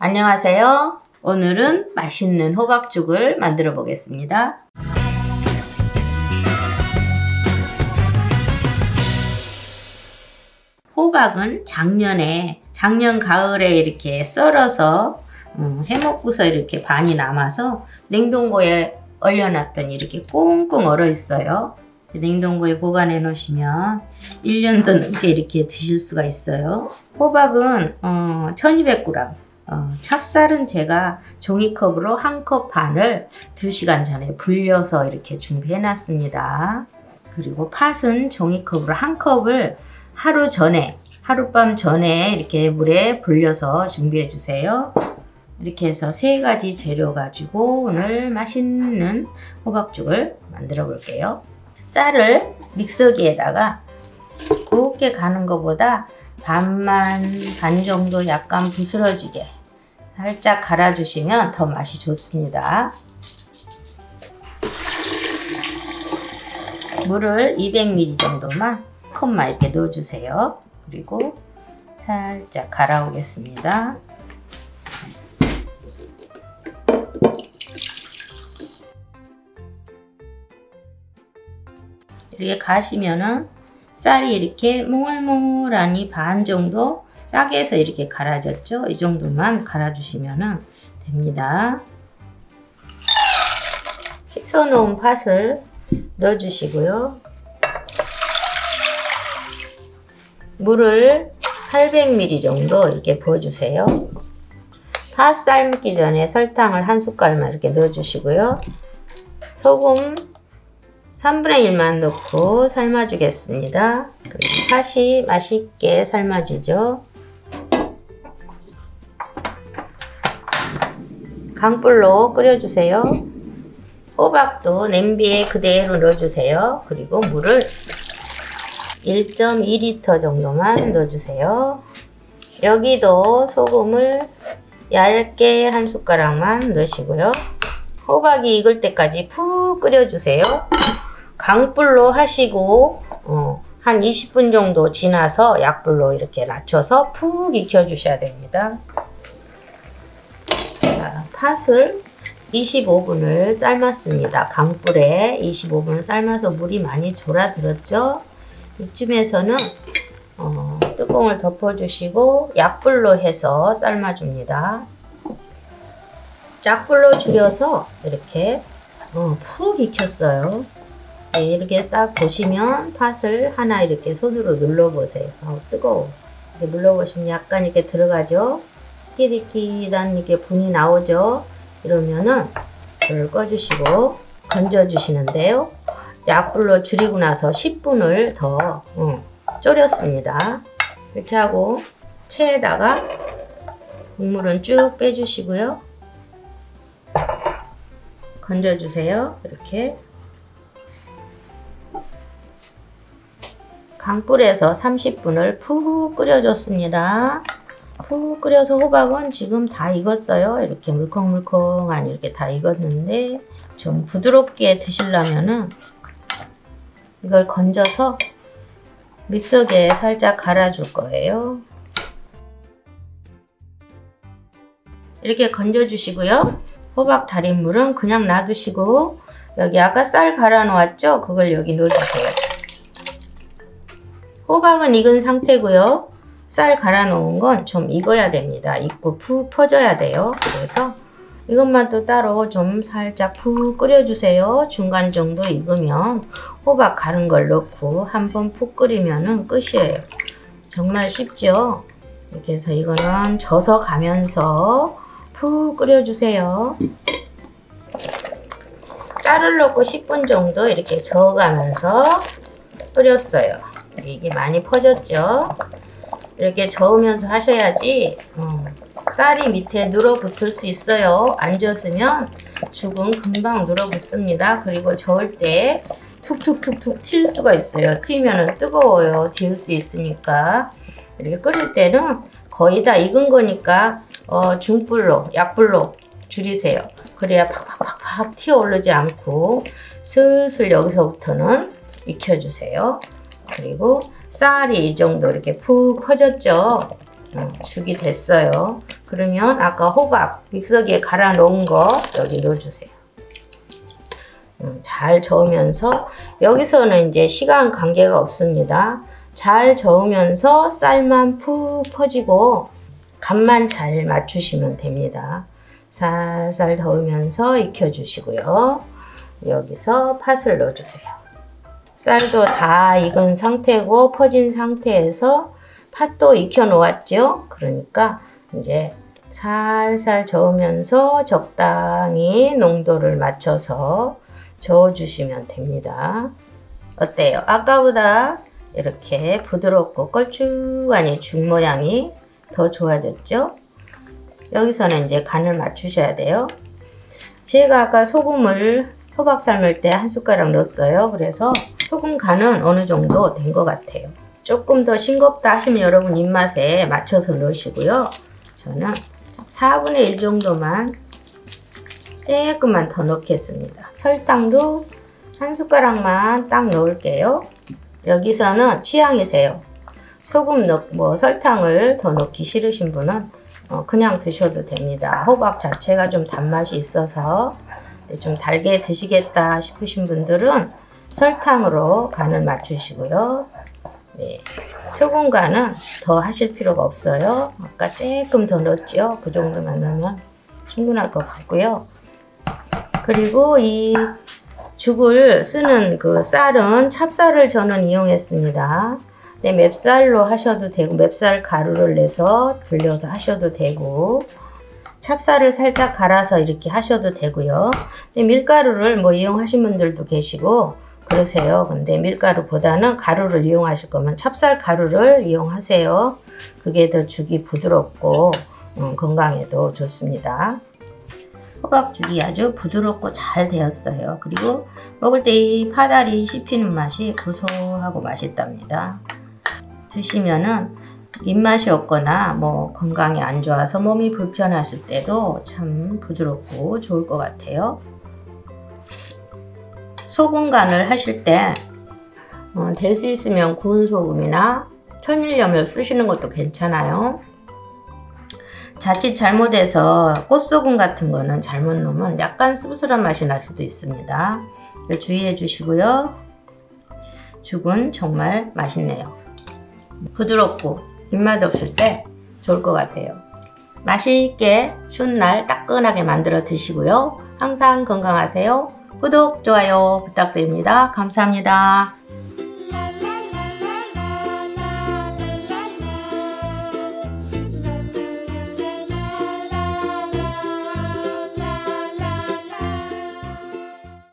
안녕하세요. 오늘은 맛있는 호박죽을 만들어 보겠습니다. 호박은 작년에 작년 가을에 이렇게 썰어서 음, 해먹고서 이렇게 반이 남아서 냉동고에 얼려놨더니 이렇게 꽁꽁 얼어 있어요. 냉동고에 보관해 놓으시면 1년도 넘게 이렇게 드실 수가 있어요. 호박은 어, 1200g 어, 찹쌀은 제가 종이컵으로 한 컵 반을 2시간 전에 불려서 이렇게 준비해 놨습니다. 그리고 팥은 종이컵으로 한 컵을 하루 전에 하룻밤 전에 이렇게 물에 불려서 준비해 주세요. 이렇게 해서 세 가지 재료 가지고 오늘 맛있는 호박죽을 만들어 볼게요. 쌀을 믹서기에다가 곱게 가는 것보다 반만 반 정도 약간 부스러지게 살짝 갈아주시면 더 맛이 좋습니다. 물을 200ml 정도만 컵만 이렇게 넣어주세요. 그리고 살짝 갈아오겠습니다. 이렇게 가시면은 쌀이 이렇게 몽글몽글하니 반 정도 짜게 해서 이렇게 갈아졌죠? 이 정도만 갈아주시면 됩니다. 식혀놓은 팥을 넣어주시고요. 물을 800ml 정도 이렇게 부어주세요. 팥 삶기 전에 설탕을 한 숟갈만 이렇게 넣어주시고요. 소금 3분의 1만 넣고 삶아주겠습니다. 팥이 맛있게 삶아지죠. 강불로 끓여주세요. 호박도 냄비에 그대로 넣어주세요. 그리고 물을 1.2리터 정도만 넣어주세요. 여기도 소금을 얇게 한 숟가락만 넣으시고요. 호박이 익을 때까지 푹 끓여주세요. 강불로 하시고 어, 한 20분 정도 지나서 약불로 이렇게 낮춰서 푹 익혀주셔야 됩니다. 자, 팥을 25분을 삶았습니다. 강불에 25분을 삶아서 물이 많이 졸아들었죠? 이쯤에서는 어, 뚜껑을 덮어주시고 약불로 해서 삶아줍니다. 짝불로 줄여서 이렇게 어, 푹 익혔어요. 네, 이렇게 딱 보시면 팥을 하나 이렇게 손으로 눌러보세요. 어, 뜨거워. 눌러보시면 약간 이렇게 들어가죠. 끼리끼단 이렇게 분이 나오죠. 이러면은 불을 꺼주시고 건져주시는데요. 약불로 줄이고 나서 10분을 더 어, 졸였습니다. 이렇게 하고 체에다가 국물은 쭉 빼주시고요. 건져주세요. 이렇게 강불에서 30분을 푹 끓여줬습니다. 푹 끓여서 호박은 지금 다 익었어요. 이렇게 물컹물컹한 이렇게 다 익었는데 좀 부드럽게 드시려면은 이걸 건져서 믹서기에 살짝 갈아줄 거예요. 이렇게 건져주시고요. 호박 달인물은 그냥 놔두시고 여기 아까 쌀 갈아 놓았죠? 그걸 여기 넣어주세요. 호박은 익은 상태고요. 쌀 갈아 놓은 건 좀 익어야 됩니다. 익고 푹 퍼져야 돼요. 그래서 이것만 또 따로 좀 살짝 푹 끓여주세요. 중간 정도 익으면 호박 갈은 걸 넣고 한번 푹 끓이면 끝이에요. 정말 쉽죠? 이렇게 해서 이거는 져서 가면서 푹 끓여주세요. 쌀을 넣고 10분 정도 이렇게 저어가면서 끓였어요. 이게 많이 퍼졌죠? 이렇게 저으면서 하셔야지 어, 쌀이 밑에 눌어붙을 수 있어요. 안 젖으면 죽은 금방 눌어붙습니다. 그리고 저을 때 툭툭툭툭 튈 수가 있어요. 튀면 뜨거워요. 튀을 수 있으니까 이렇게 끓일 때는 거의 다 익은 거니까 어, 중불로 약불로 줄이세요. 그래야 팍팍팍팍 튀어오르지 않고 슬슬 여기서부터는 익혀주세요. 그리고 쌀이 이 정도 이렇게 푹 퍼졌죠. 어, 죽이 됐어요. 그러면 아까 호박 믹서기에 갈아 놓은 거 여기 넣어주세요. 음, 잘 저으면서 여기서는 이제 시간 관계가 없습니다. 잘 저으면서 쌀만 푹 퍼지고 간만 잘 맞추시면 됩니다. 살살 저으면서 익혀주시고요. 여기서 팥을 넣어주세요. 쌀도 다 익은 상태고 퍼진 상태에서 팥도 익혀 놓았죠. 그러니까 이제 살살 저으면서 적당히 농도를 맞춰서 저어주시면 됩니다. 어때요? 아까보다 이렇게 부드럽고 걸쭉하니 죽 모양이 더 좋아졌죠? 여기서는 이제 간을 맞추셔야 돼요. 제가 아까 소금을 호박 삶을 때 한 숟가락 넣었어요. 그래서 소금 간은 어느 정도 된 것 같아요. 조금 더 싱겁다 하시면 여러분 입맛에 맞춰서 넣으시고요. 저는 4분의 1 정도만 조금만 더 넣겠습니다. 설탕도 한 숟가락만 딱 넣을게요. 여기서는 취향이세요. 소금 넣, 뭐 설탕을 더 넣기 싫으신 분은 어, 그냥 드셔도 됩니다. 호박 자체가 좀 단맛이 있어서 좀 달게 드시겠다 싶으신 분들은 설탕으로 간을 맞추시고요. 네. 소금 간은 더 하실 필요가 없어요. 아까 조금 더 넣었죠. 그 정도만 넣으면 충분할 것 같고요. 그리고 이 죽을 쓰는 그 쌀은 찹쌀을 저는 이용했습니다. 네, 맵쌀로 하셔도 되고 맵쌀 가루를 내서 불려서 하셔도 되고 찹쌀을 살짝 갈아서 이렇게 하셔도 되고요. 밀가루를 뭐 이용하신 분들도 계시고 그러세요. 근데 밀가루보다는 가루를 이용하실 거면 찹쌀 가루를 이용하세요. 그게 더 죽이 부드럽고 음, 건강에도 좋습니다. 호박죽이 아주 부드럽고 잘 되었어요. 그리고 먹을 때 이 파다리 씹히는 맛이 고소하고 맛있답니다. 드시면은 입맛이 없거나 뭐 건강이 안 좋아서 몸이 불편하실 때도 참 부드럽고 좋을 것 같아요. 소금 간을 하실 때될수 있으면 구운 소금이나 천일염을 쓰시는 것도 괜찮아요. 자칫 잘못해서 꽃소금 같은 거는 잘못 넣으면 약간 씁쓸한 맛이 날 수도 있습니다. 주의해 주시고요. 죽은 정말 맛있네요. 부드럽고 입맛 없을 때 좋을 것 같아요. 맛있게 추운 날 따끈하게 만들어 드시고요. 항상 건강하세요. 구독, 좋아요 부탁드립니다. 감사합니다.